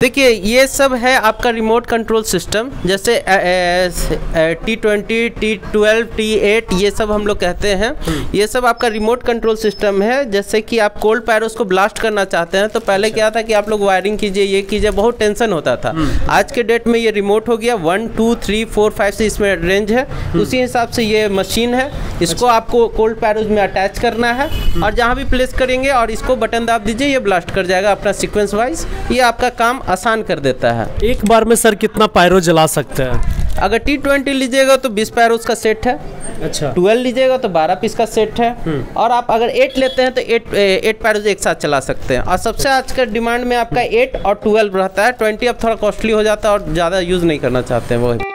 देखिए ये सब है आपका रिमोट कंट्रोल सिस्टम जैसे T twenty T twelve T eight ये सब हम लोग कहते हैं। ये सब आपका रिमोट कंट्रोल सिस्टम है जैसे कि आप कोल्ड पैरोस को ब्लास्ट करना चाहते हैं तो पहले क्या था कि आप लोग वायरिंग कीजिए ये कीजिए बहुत टेंशन होता था। आज के डेट में ये रिमोट हो गया one two three four five से इसमें रेंज है। उसी हिसाब से ये मशीन है इसको आपको कोल्ड पैरोस में अटैच करना है और जहाँ भी प्लेस करेंगे और इसको बटन दाब दीजिए ये ब्लास्ट कर जाएगा अपना सिक्वेंस वाइज ये आपका काम आसान कर देता है। एक बार में सर कितना पायरो जला सकते हैं? अगर टी ट्वेंटी लीजिएगा तो बीस पैर का सेट है। अच्छा। ट्वेल्व लीजिएगा तो बारह पीस का सेट है। और आप अगर एट लेते हैं तो एट एट पैरोज एक साथ चला सकते हैं। और सबसे आज का डिमांड में आपका एट और ट्वेल्व रहता है। ट्वेंटी अब थोड़ा कॉस्टली हो जाता है और ज़्यादा यूज़ नहीं करना चाहते हैं वो।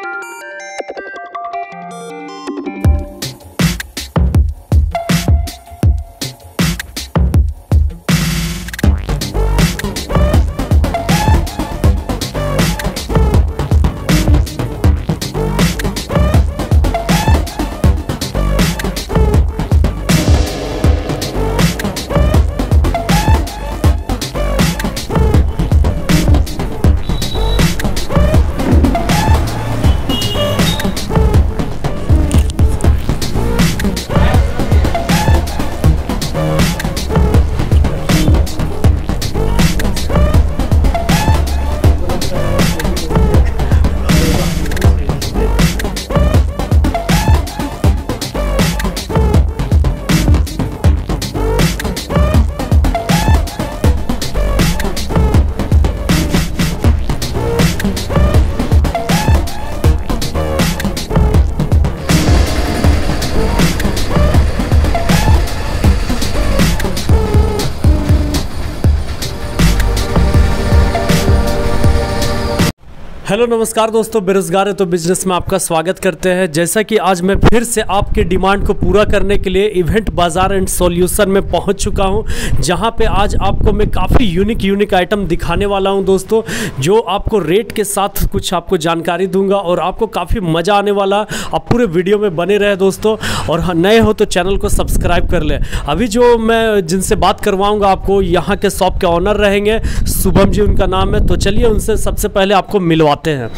हेलो नमस्कार दोस्तों बेरोजगार है तो बिज़नेस में आपका स्वागत करते हैं। जैसा कि आज मैं फिर से आपके डिमांड को पूरा करने के लिए इवेंट बाज़ार एंड सॉल्यूशन में पहुँच चुका हूँ जहाँ पे आज आपको मैं काफ़ी यूनिक यूनिक आइटम दिखाने वाला हूँ दोस्तों जो आपको रेट के साथ कुछ आपको जानकारी दूँगा और आपको काफ़ी मज़ा आने वाला आप पूरे वीडियो में बने रहे दोस्तों। और हाँ, नए हो तो चैनल को सब्सक्राइब कर लें। अभी जो मैं जिनसे बात करवाऊँगा आपको यहाँ के शॉप के ऑनर रहेंगे शुभम जी उनका नाम है तो चलिए उनसे सबसे पहले आपको मिलवाते हैं।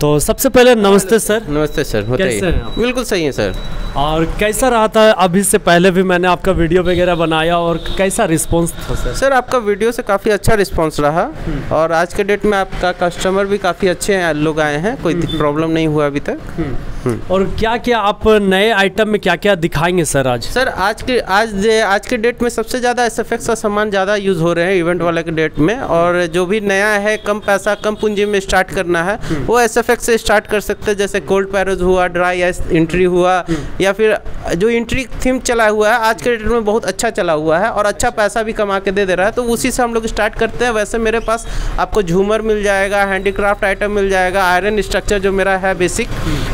तो सबसे पहले नमस्ते सर। नमस्ते सर कैसे हैं बिल्कुल सही है सर। और कैसा रहा था? अभी से पहले भी मैंने आपका वीडियो वगैरह बनाया और कैसा रिस्पांस था सर? सर आपका वीडियो से काफ़ी अच्छा रिस्पांस रहा। और आज के डेट में आपका कस्टमर भी काफ़ी अच्छे हैं, लोग आए हैं कोई प्रॉब्लम नहीं हुआ अभी तक। और क्या क्या आप नए आइटम में क्या क्या दिखाएँगे सर आज? सर आज के आज आज के डेट में सबसे ज़्यादा एस का सामान ज़्यादा यूज़ हो रहे हैं इवेंट वाले के डेट में। और जो भी नया है कम पैसा कम पूंजी में स्टार्ट करना है वो एस एफ़ से स्टार्ट कर सकते हैं, जैसे कोल्ड पैरोज हुआ ड्राई आइस इंट्री हुआ, या फिर जो इंट्री थीम चला हुआ है, आज के डेट में बहुत अच्छा चला हुआ है और अच्छा पैसा भी कमा के दे दे रहा है तो उसी से हम लोग स्टार्ट करते हैं। वैसे मेरे पास आपको झूमर मिल जाएगा हैंडीक्राफ्ट आइटम मिल जाएगा आयरन स्ट्रक्चर जो मेरा है बेसिक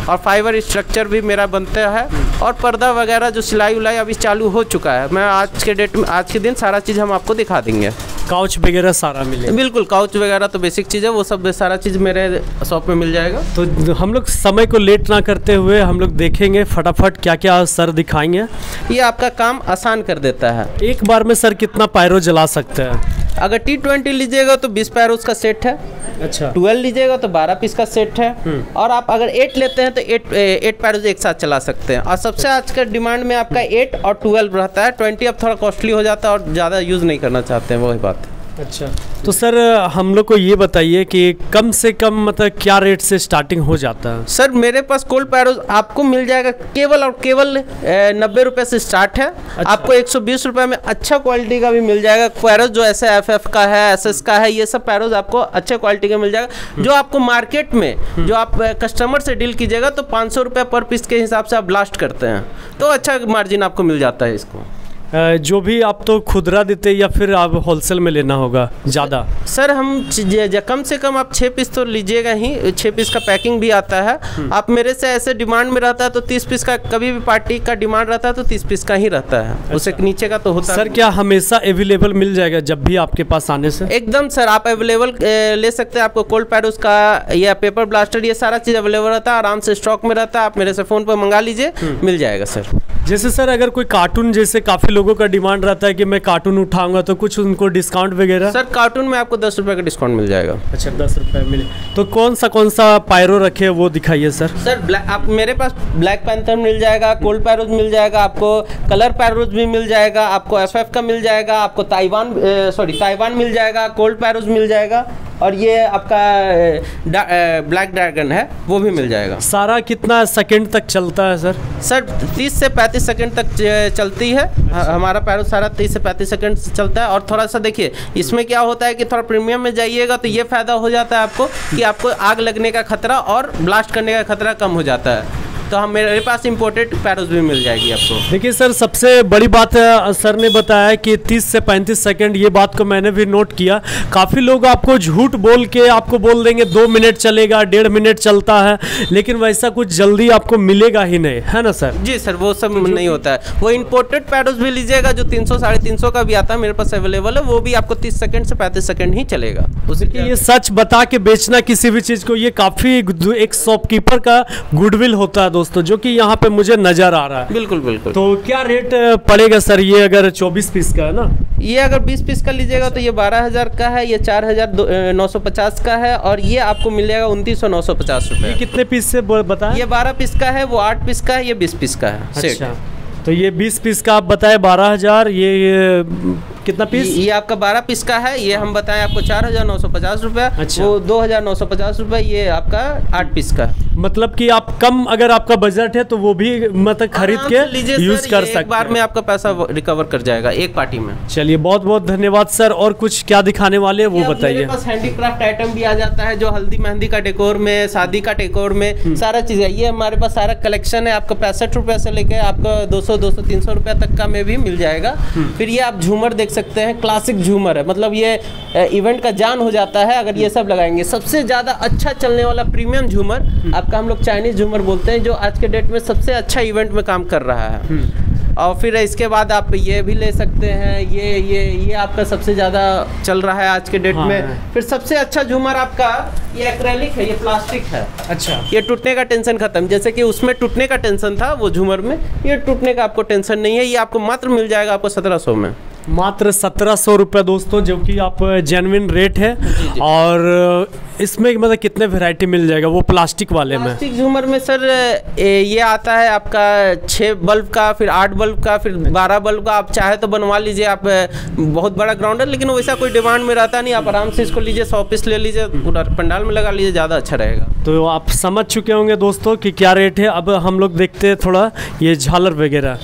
और फाइबर स्ट्रक्चर भी मेरा बनता है, और पर्दा वगैरह जो सिलाई उलाई अभी चालू हो चुका है। मैं आज के डेट में, आज के दिन सारा चीज़ हम आपको दिखा देंगे। काउच वगैरह सारा मिले। बिल्कुल काउच वगैरह तो बेसिक चीज़ है वो सब सारा चीज़ मेरे शॉप में मिल जाएगा। तो हम लोग समय को लेट ना करते हुए हम लोग देखेंगे फटाफट क्या क्या सर दिखाएँगे। ये आपका काम आसान कर देता है। एक बार में सर कितना पायरो जला सकते हैं? अगर टी ट्वेंटी लीजिएगा तो बीस पैर उसका सेट है। अच्छा। ट्वेल्व लीजिएगा तो बारह पीस का सेट है। और आप अगर एट लेते हैं तो एट एट पैरोज एक साथ चला सकते हैं। और सबसे आज का डिमांड में आपका एट और ट्वेल्व रहता है। ट्वेंटी अब थोड़ा कॉस्टली हो जाता है और ज़्यादा यूज़ नहीं करना चाहते हैं वही बात। अच्छा। तो सर हम लोग को ये बताइए कि कम से कम मतलब क्या रेट से स्टार्टिंग हो जाता? है सर मेरे पास कोल्ड पैरोज आपको मिल जाएगा केवल और केवल नब्बे रुपये से स्टार्ट है। अच्छा। आपको एक सौ बीस रुपये में अच्छा क्वालिटी का भी मिल जाएगा। पैरोज जो ऐसे एफ़ एफ़ का है एस एस का है ये सब पैरोज आपको अच्छे क्वालिटी का मिल जाएगा। जो आपको मार्केट में जो आप कस्टमर से डील कीजिएगा तो पाँच सौ रुपये पर पीस के हिसाब से आप ब्लास्ट करते हैं। तो अच्छा मार्जिन आपको मिल जाता है इसको। जो भी आप तो खुदरा देते या फिर आप होलसेल में लेना होगा ज़्यादा? सर हम कम से कम आप छः पीस तो लीजिएगा ही छः पीस का पैकिंग भी आता है। आप मेरे से ऐसे डिमांड में रहता है तो तीस पीस का कभी भी पार्टी का डिमांड रहता है तो तीस पीस का ही रहता है। उसे नीचे का तो होता सर क्या हमेशा अवेलेबल मिल जाएगा जब भी आपके पास आने से? एकदम सर आप अवेलेबल ले सकते हैं। आपको कोल्ड पैरोस का या पेपर ब्लास्टर ये सारा चीज़ अवेलेबल रहता है। आराम से स्टॉक में रहता है। आप मेरे से फ़ोन पर मंगा लीजिए मिल जाएगा सर। जैसे सर अगर कोई कार्टून जैसे काफ़ी लोग लोगों का डिमांड रहता है कि मैं कार्टून उठाऊँगा तो कुछ उनको डिस्काउंट वगैरह? सर कार्टून में आपको दस रुपये का डिस्काउंट मिल जाएगा। अच्छा दस रुपये मिले। तो कौन सा कौन सा पायरो रखे वो दिखाइए सर। सर आप मेरे पास ब्लैक पैंथर मिल जाएगा कोल्ड पैरोज मिल जाएगा आपको कलर पैरोज भी मिल जाएगा आपको एफ़ का मिल जाएगा आपको ताइवान सॉरी ताइवान मिल जाएगा कोल्ड पैरोज मिल जाएगा और ये आपका ब्लैक ड्रैगन है वो भी मिल जाएगा। सारा कितना सेकंड तक चलता है सर? सर 30 से 35 सेकंड तक चलती है ह- हमारा पैरो सारा 30 से 35 सेकंड चलता है और थोड़ा सा देखिए, इसमें क्या होता है कि थोड़ा प्रीमियम में जाइएगा तो ये फ़ायदा हो जाता है आपको कि आपको आग लगने का खतरा और ब्लास्ट करने का खतरा कम हो जाता है। तो हम मेरे पास इम्पोर्टेड पैरोज भी मिल जाएगी आपको। देखिए सर सबसे बड़ी बात सर ने बताया कि 30 से 35 सेकंड ये बात को मैंने भी नोट किया। काफ़ी लोग आपको झूठ बोल के आपको बोल देंगे दो मिनट चलेगा डेढ़ मिनट चलता है लेकिन वैसा कुछ जल्दी आपको मिलेगा ही नहीं है ना सर? जी सर वो सब नहीं होता है। वो इम्पोर्टेड पैरोज भी लीजिएगा जो 300 साढ़े तीन सौ का भी आता है मेरे पास अवेलेबल है वो भी आपको 30 सेकंड से 35 सेकंड ही चलेगा। उसी ये सच बता के बेचना किसी भी चीज़ को ये काफ़ी एक शॉपकीपर का गुडविल होता है दोस्तों। जो कि यहाँ पे मुझे नज़र आ रहा है। बिल्कुल बिल्कुल। तो क्या रेट पड़ेगा सर ये अगर 24 पीस का है ना? ये अगर 20 पीस का लीजिएगा तो ये बारह हज़ार का है ये चार हज़ार नौ सौ पचास का है और ये आपको मिल जाएगा उन्तीस सौ नौ सौ पचास ये रुपये कितने पीस से बताएँ? ये बारह पीस का है वो आठ पीस का है ये बीस पीस का है। अच्छा। तो ये 20 पीस का आप बताए बारह ये, कितना पीस ये आपका बारह पीस का है ये हम बताएँ आपको चार हज़ार नौ सौ पचास रुपये अच्छा। वो दो हज़ार नौ सौ पचास रुपये ये आपका आठ पीस का। मतलब कि आप कम अगर आपका बजट है तो वो भी मतलब खरीद आराम लीजिए के यूज़ कर ये एक सकते बार में आपका पैसा रिकवर कर जाएगा एक पार्टी में। चलिए बहुत बहुत धन्यवाद सर और कुछ क्या दिखाने वाले हैं वो बताइए। हैंडीक्राफ्ट आइटम भी आ जाता है जो हल्दी मेहंदी का डेकोर में शादी का डेकोर में सारा चीज़ है। ये हमारे पास सारा कलेक्शन है आपका पैंसठ रुपये से लेके आपको 200 200 300 रुपये तक का में भी मिल जाएगा। फिर ये आप झूमर देख सकते हैं क्लासिक झूमर है। मतलब ये इवेंट का जान हो जाता है अगर ये सब लगाएँगे। सबसे ज़्यादा अच्छा चलने वाला प्रीमियम झूमर आपका हम लोग चाइनीज़ झूमर बोलते हैं जो आज के डेट में सबसे अच्छा इवेंट में काम कर रहा है। और फिर इसके बाद आप ये भी ले सकते हैं ये ये ये आपका सबसे ज़्यादा चल रहा है आज के डेट हाँ, में। हाँ। फिर सबसे अच्छा झूमर आपका ये एक्रेलिक है ये प्लास्टिक है। अच्छा। ये टूटने का टेंशन खत्म। जैसे कि उसमें टूटने का टेंशन था वो झूमर में ये टूटने का आपको टेंशन नहीं है ये आपको मात्र मिल जाएगा आपको सत्रह सौ में। मात्र सत्रह सौ रुपये दोस्तों जो कि आप जेनविन रेट है। जी। और इसमें मतलब कितने वैरायटी मिल जाएगा वो प्लास्टिक वाले में? प्लास्टिक झूमर में सर ये आता है आपका छः बल्ब का फिर आठ बल्ब का फिर बारह बल्ब का। आप चाहे तो बनवा लीजिए आप बहुत बड़ा ग्राउंड है लेकिन वैसा कोई डिमांड में रहता नहीं। आप आराम से इसको लीजिए सौ पीस ले लीजिए पूरा पंडाल में लगा लीजिए ज़्यादा अच्छा रहेगा। तो आप समझ चुके होंगे दोस्तों कि क्या रेट है। अब हम लोग देखते हैं थोड़ा ये झालर वगैरह।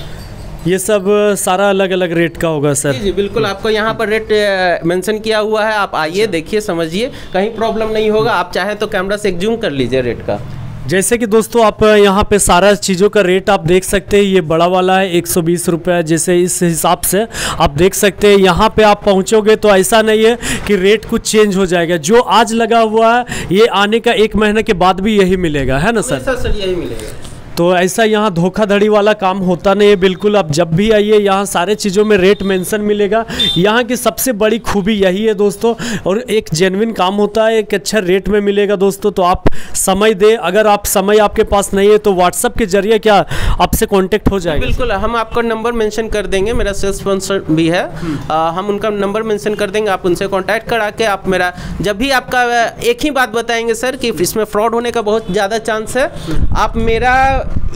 ये सब सारा अलग अलग रेट का होगा सर जी बिल्कुल आपको यहाँ पर रेट मेंशन किया हुआ है आप आइए देखिए समझिए कहीं प्रॉब्लम नहीं होगा आप चाहे तो कैमरा से जूम कर लीजिए रेट का। जैसे कि दोस्तों आप यहाँ पे सारा चीज़ों का रेट आप देख सकते हैं ये बड़ा वाला है एक सौ बीस रुपये जैसे इस हिसाब से आप देख सकते हैं। यहाँ पे आप पहुँचोगे तो ऐसा नहीं है कि रेट कुछ चेंज हो जाएगा। जो आज लगा हुआ है ये आने का एक महीने के बाद भी यही मिलेगा है ना सर सर यही मिलेगा। तो ऐसा यहाँ धोखाधड़ी वाला काम होता नहीं है बिल्कुल। आप जब भी आइए यहाँ सारे चीज़ों में रेट मेंशन मिलेगा। यहाँ की सबसे बड़ी खूबी यही है दोस्तों और एक जेनविन काम होता है एक अच्छा रेट में मिलेगा दोस्तों तो आप समय दे। अगर आप समय आपके पास नहीं है तो व्हाट्सअप के ज़रिए क्या आपसे कॉन्टेक्ट हो जाएगा? बिल्कुल हम आपका नंबर मेंशन कर देंगे। मेरा सेल्स स्पॉन्सर भी है। आ, हम उनका नंबर मेंशन कर देंगे। आप उनसे कॉन्टैक्ट करा के आप मेरा जब भी आपका एक ही बात बताएँगे सर कि इसमें फ्रॉड होने का बहुत ज़्यादा चांस है। आप मेरा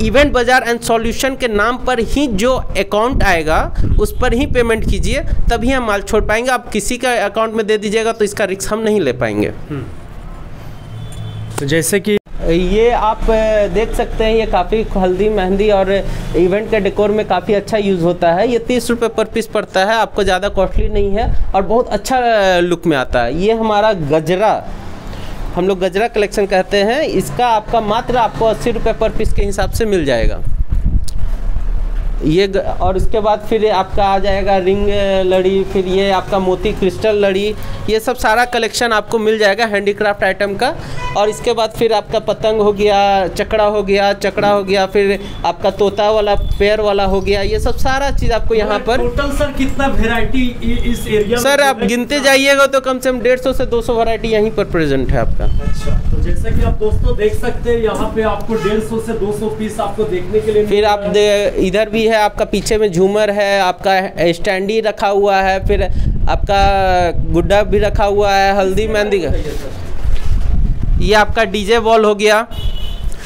इवेंट बाज़ार एंड सॉल्यूशन के नाम पर ही जो अकाउंट आएगा उस पर ही पेमेंट कीजिए तभी हम माल छोड़ पाएँगे। आप किसी का अकाउंट में दे दीजिएगा तो इसका रिक्स हम नहीं ले पाएँगे। तो जैसे कि ये आप देख सकते हैं ये काफ़ी हल्दी मेहंदी और इवेंट के डेकोर में काफ़ी अच्छा यूज़ होता है। ये तीस रुपये पर पीस पड़ता है आपको ज़्यादा कॉस्टली नहीं है और बहुत अच्छा लुक में आता है। ये हमारा गजरा हम लोग गजरा कलेक्शन कहते हैं, इसका आपका मात्र आपको अस्सी रुपये पर पीस के हिसाब से मिल जाएगा। ये और इसके बाद फिर आपका आ जाएगा रिंग लड़ी फिर ये आपका मोती क्रिस्टल लड़ी ये सब सारा कलेक्शन आपको मिल जाएगा हैंडीक्राफ्ट आइटम का। और इसके बाद फिर आपका पतंग हो गया चकड़ा हो गया चकड़ा हो गया फिर आपका तोता वाला पेड़ वाला हो गया ये सब सारा चीज़ आपको यहाँ पर। टोटल सर कितना वेराइटी इस एरिया सर आप गिनते जाइएगा तो कम से कम डेढ़ सौ से दो सौ वरायटी यहीं पर प्रेजेंट है आपका। अच्छा तो जैसा कि आप दोस्तों देख सकते हैं यहाँ पे आपको 150 से 200 पीस आपको देखने के लिए फिर आप इधर भी है है आपका पीछे में झूमर है आपका स्टैंडी रखा हुआ है फिर आपका गुड्डा भी रखा हुआ है हल्दी मेहंदी का। ये आपका डीजे बॉल हो गया।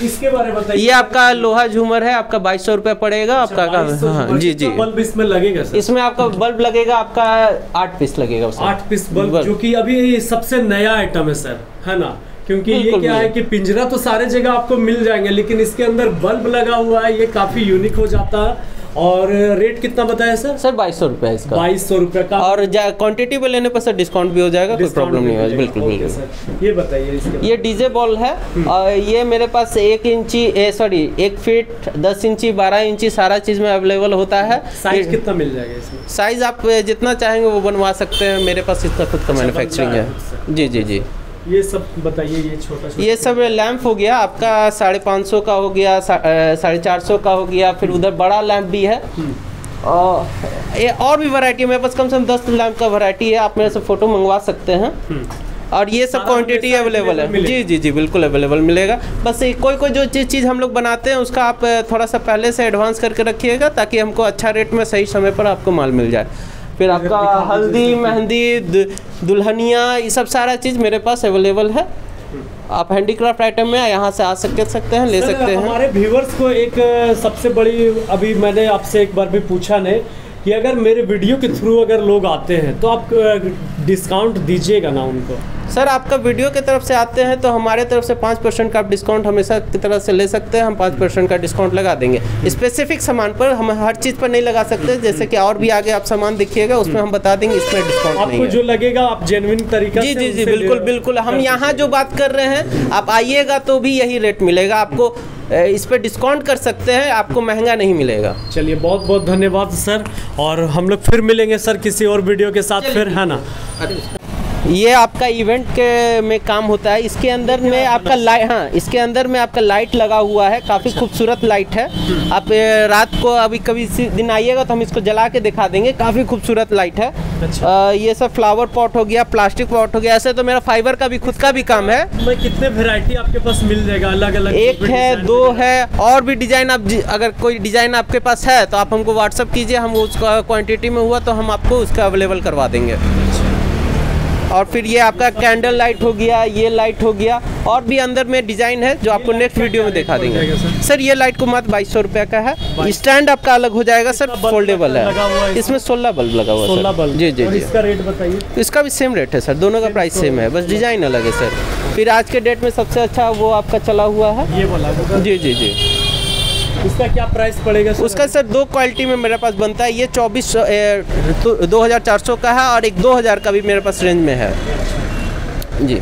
इसके बारे में बताइए। ये आपका लोहा झूमर है आपका बाईस सौ रुपये पड़ेगा आपका हाँ जी जी। बल्ब इसमें लगेगा सर? इसमें आपका बल्ब लगेगा आपका आठ पीस लगेगा आठ पीस बल्ब बल्ब। जो कि अभी सबसे नया आइटम है सर है ना? क्योंकि ये क्या है। कि पिंजरा तो सारे जगह आपको मिल जाएँगे लेकिन इसके अंदर बल्ब लगा हुआ है ये काफ़ी यूनिक हो जाता है। और रेट कितना बताया सर? सर बाईस सौ रुपये इसका। बाईस सौ रुपए का। और क्वांटिटी पे लेने पर सर डिस्काउंट भी हो जाएगा कोई प्रॉब्लम नहीं होगा बिल्कुल बिल्कुल। सर। ये बताइए ये डीजे बॉल है और ये मेरे पास एक इंची सॉरी एक फीट दस इंची बारह इंची सारा चीज़ में अवेलेबल होता है। साइज़ कितना मिल जाएगा इसमें? साइज़ आप जितना चाहेंगे वो बनवा सकते हैं। मेरे पास इसका खुद का मैन्युफैक्चरिंग है। है। जी जी जी। ये सब बताइए ये छोटा छोटा ये सब लैंप हो गया आपका साढ़े पाँच सौ का हो गया साढ़े चार सौ का हो गया फिर उधर बड़ा लैंप भी है। और ये और भी वैरायटी मेरे पास कम से कम दस लैंप का वैरायटी है आप मेरे से फ़ोटो मंगवा सकते हैं। और ये सब क्वांटिटी अवेलेबल है। जी जी जी बिल्कुल अवेलेबल मिलेगा। बस ये कोई कोई जो चीज़ चीज़ हम लोग बनाते हैं उसका आप थोड़ा सा पहले से एडवांस करके रखिएगा ताकि हमको अच्छा रेट में सही समय पर आपको माल मिल जाए। फिर आपका हल्दी मेहंदी दुल्हनिया ये सब सारा चीज़ मेरे पास अवेलेबल है। आप हैंडीक्राफ्ट आइटम में यहाँ से आ सकते सकते हैं ले सकते हैं। हमारे व्यूवर्स को एक सबसे बड़ी अभी मैंने आपसे एक बार भी पूछा नहीं कि अगर मेरे वीडियो के थ्रू अगर लोग आते हैं तो आप डिस्काउंट दीजिएगा ना उनको। सर आपका वीडियो की तरफ़ से आते हैं तो हमारे तरफ़ से पाँच परसेंट का आप डिस्काउंट हमेशा की तरफ़ से ले सकते हैं हम पाँच परसेंट का डिस्काउंट लगा देंगे। स्पेसिफिक सामान पर हम हर चीज़ पर नहीं लगा सकते जैसे कि और भी आगे आप सामान देखिएगा उसमें हम बता देंगे इसमें डिस्काउंट आपको जो लगेगा आप जेन्युइन तरीका जी जी जी बिल्कुल बिल्कुल। हम यहाँ जो बात कर रहे हैं आप आइएगा तो भी यही रेट मिलेगा। आपको इस पर डिस्काउंट कर सकते हैं आपको महँगा नहीं मिलेगा। चलिए बहुत बहुत धन्यवाद सर। और हम लोग फिर मिलेंगे सर किसी और वीडियो के साथ फिर है ना? ये आपका इवेंट के में काम होता है। इसके अंदर में आपका लाइट हाँ इसके अंदर में आपका लाइट लगा हुआ है। काफ़ी खूबसूरत लाइट है। आप रात को अभी कभी इसी दिन आइएगा तो हम इसको जला के दिखा देंगे। काफ़ी खूबसूरत लाइट है। अच्छा। अ, ये सब फ्लावर पॉट हो गया प्लास्टिक पॉट हो गया। ऐसे तो मेरा फाइबर का भी खुद का भी काम है। मैं कितने वेराइटी आपके पास मिल जाएगा? अलग अलग एक है दो है और भी डिज़ाइन आप अगर कोई डिज़ाइन आपके पास है तो आप हमको व्हाट्सअप कीजिए। हम उसका क्वान्टिटी में हुआ तो हम आपको उसका अवेलेबल करवा देंगे। और फिर ये आपका कैंडल लाइट हो गया ये लाइट हो गया और भी अंदर में डिज़ाइन है जो आपको नेक्स्ट वीडियो में दिखा देंगे। सर? ये लाइट को मात्र बाईस सौ रुपये का है। स्टैंड आपका अलग हो जाएगा सर फोल्डेबल है। इसमें? सोलह बल्ब लगा हुआ है सोलह बल्ब जी जी जी। इसका रेट बताइए। इसका भी सेम रेट है सर दोनों का प्राइस सेम है। बस डिज़ाइन अलग है सर फिर आज के डेट में सबसे अच्छा वो आपका चला हुआ है। ये वाला जी जी जी। इसका क्या प्राइस पड़ेगा? उसका सर दो क्वालिटी में मेरे पास बनता है। ये चौबीस दो हज़ार चार सौ का है और एक दो हज़ार का भी मेरे पास रेंज में है। जी।